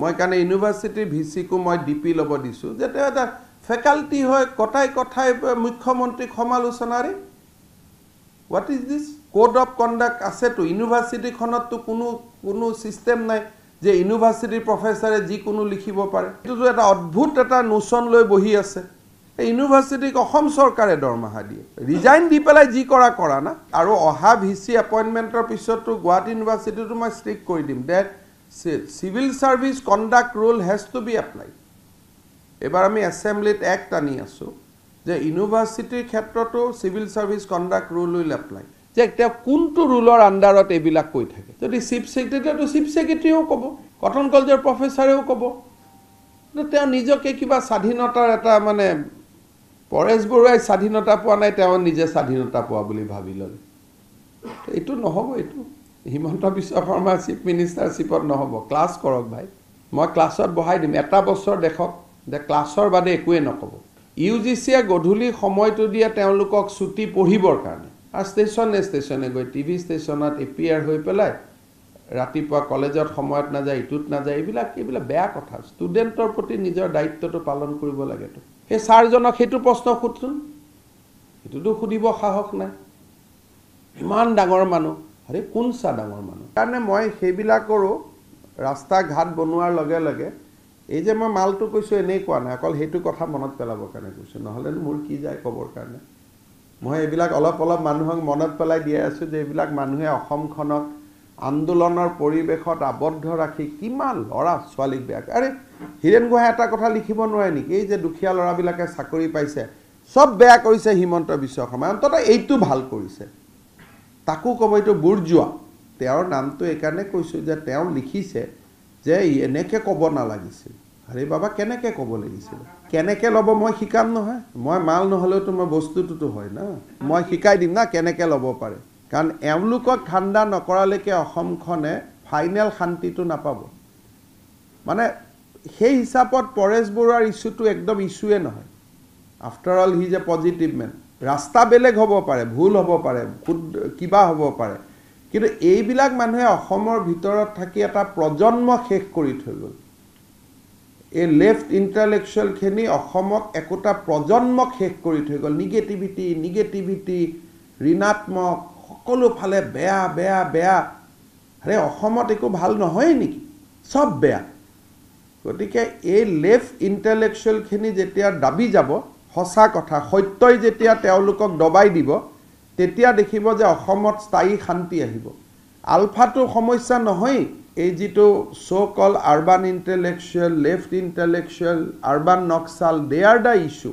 মই কাৰণে ইউনিভাৰ্চিটিৰ ভি চিকো মই ডি পি ল'ব দিছোঁ যে তেওঁ এটা ফেকাল্টি হৈ কথাই কথাই মুখ্যমন্ত্ৰীক সমালোচনাৰে what is this code of conduct আছেতো ইউনিভাৰ্চিটিখনততো কোনো কোনো ছিষ্টেম নাই যে ইউনিভাৰ্চিটিৰ প্ৰফেচাৰে যিকোনো লিখিব পাৰে। এইটোতো এটা অদ্ভুত এটা নোচন লৈ বহি আছে। এই ইউনিভাৰ্চিটিক অসম চৰকাৰে দৰমহা দিয়ে। ৰিজাইন দি পেলাই যি কৰা কৰা না। আৰু অহা ভি চি এপইণ্টমেণ্টৰ পিছতো গুৱাহাটী ইউনিভাৰ্চিটিটো মই ষ্ট্ৰিক্ট কৰি দিম। That civil service conduct rule has to be applied এইবাৰ আমি এছেম্বলিত এক্ট আনি আছোঁ যে ইউনিভাৰ্চিটিৰ ক্ষেত্ৰতো civil service conduct rule will apply যে কোনটো ৰুলৰ আণ্ডাৰত এইবিলাক কৈ থাকে? যদি চিফ ছেক্ৰেটাৰীটো চিফ ছেক্ৰেটাৰীয়েও ক'ব কটন কলেজৰ প্ৰফেচাৰেও ক'ব। তেওঁ নিজকে কিবা স্বাধীনতাৰ এটা মানে পৰেশ বৰুৱাই স্বাধীনতা পোৱা নাই তেওঁ নিজে স্বাধীনতা পোৱা বুলি ভাবি ল'লে। এইটো নহ'ব এইটো। হিমন্ত বিশ্ব শৰ্মা চিফ মিনিষ্টাৰশ্বিপত নহ'ব। ক্লাছ কৰক ভাই। মই ক্লাছত বহাই দিম। এটা বছৰ দেখক যে ক্লাছৰ বাদে একোৱে নক'ব। ইউ জি চিয়ে গধূলি সময়টো দিয়ে তেওঁলোকক ছুটি পঢ়িবৰ কাৰণে। আৰু ষ্টেচনে ষ্টেচনে গৈ টিভি ষ্টেচনত এপিয়াৰ হৈ পেলাই ৰাতিপুৱা কলেজত সময়ত নাযায় ইটোত নাযায় এইবিলাক এইবিলাক বেয়া কথা। ষ্টুডেণ্টৰ প্ৰতি নিজৰ দায়িত্বটো পালন কৰিব লাগেতো। সেই ছাৰজনক সেইটো প্ৰশ্ন সোধচোন। সেইটোতো সুধিব সাহস নাই। ইমান ডাঙৰ মানুহ। আৰে কোন চা ডাঙৰ মানুহ? কাৰণে মই সেইবিলাকৰো ৰাস্তা ঘাট বনোৱাৰ লগে লগে এই যে মই মালটো কৈছোঁ এনেই কোৱা নাই অকল সেইটো কথা মনত পেলাবৰ কাৰণে কৈছোঁ। নহ'লে মোৰ কি যায় ক'বৰ কাৰণে? মই এইবিলাক অলপ অলপ মানুহক মনত পেলাই দিয়ে আছোঁ যে এইবিলাক মানুহে অসমখনক আন্দোলনৰ পৰিৱেশত আবদ্ধ ৰাখি কিমান ল'ৰা ছোৱালীক বেয়া আৰে হীৰেণ গোহাঁই এটা কথা লিখিব নোৱাৰে নেকি? এই যে দুখীয়া ল'ৰাবিলাকে চাকৰি পাইছে চব বেয়া কৰিছে হিমন্ত বিশ্ব শৰ্মাই। অন্ততঃ এইটো ভাল কৰিছে। তাকো ক'ব এইটো বুৰ্জোৱা তেওঁৰ নামটো এইকাৰণে কৈছোঁ যে তেওঁ লিখিছে যে এনেকৈ ক'ব নালাগিছিল। আৰে বাবা কেনেকৈ ক'ব লাগিছিল? কেনেকৈ ল'ব মই শিকাম নহয়। মই মাল নহ'লেওতো মই বস্তুটোতো হয় না। মই শিকাই দিম না কেনেকৈ ল'ব পাৰে। কাৰণ এওঁলোকক ঠাণ্ডা নকৰালৈকে অসমখনে ফাইনেল শান্তিটো নাপাব। মানে সেই হিচাপত পৰেশ বৰুৱাৰ ইছ্যুটো একদম ইছ্যুৱে নহয়। After all he is a positive man ৰাস্তা বেলেগ হ'ব পাৰে ভুল হ'ব পাৰে কিবা হ'ব পাৰে। কিন্তু এইবিলাক মানুহে অসমৰ ভিতৰত থাকি এটা প্ৰজন্ম শেষ কৰি থৈ গ'ল। এই লেফ্ট ইণ্টেলেকচুৱেলখিনি অসমক একোটা প্ৰজন্মক শেষ কৰি থৈ গ'ল। নিগেটিভিটি নিগেটিভিটি ঋণাত্মক সকলো ফালে বেয়া বেয়া বেয়া। আৰে অসমত একো ভাল নহয়েই নেকি? চব বেয়া। গতিকে এই লেফ্ট ইণ্টেলেকচুৱেলখিনি যেতিয়া দাবি যাব সঁচা কথা সত্যই যেতিয়া তেওঁলোকক দবাই দিব তেতিয়া দেখিব যে অসমত স্থায়ী শান্তি আহিব। আলফাটো সমস্যা নহয়েই এই যিটো so' called urban intellectual left intellectual urban Naxal they are the issue